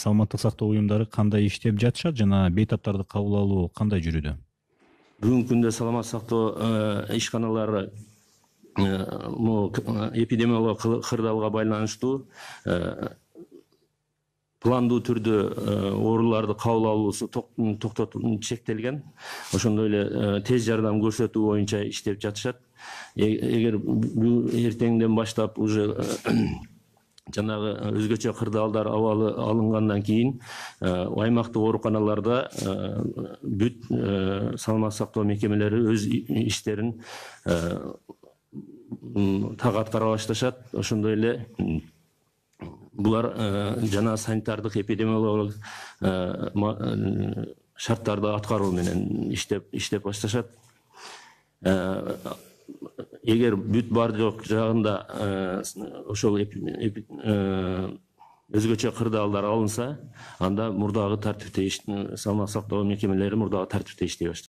саламаттык сактоо уюмдары кандай иштеп жатышат жана бейтаптарды кабыл алуу кандай жүрүүдө? Бүгүнкү күндө саламаттык сактоо ишканалары могу эпидемиологиялык кырдаалга байланыштуу пландуу түрдө ооруларды кабыл алуусу чектелген. Ошондой эле тез жардам көрсөтүү боюнча иштеп жатышат. Эгер эртеңден баштап уже жанагы өзгөчө кырдаалдар абалы алынгандан кийин аймактык ооруканаларда бүт саламаттык сактоо мекемелери өз иштерин так аткара башташат ошондой эле булар жана санитардык эпидемиологиялык шарттарды аткаруу менен иштеп иштеп башташат эгер бүт бар жок жагында ошол өзгөчө кырдаалдар алынса анда мурдагы тартипте саламаттык сактоо мекемелери мурдагы тартипте иштей баштайт.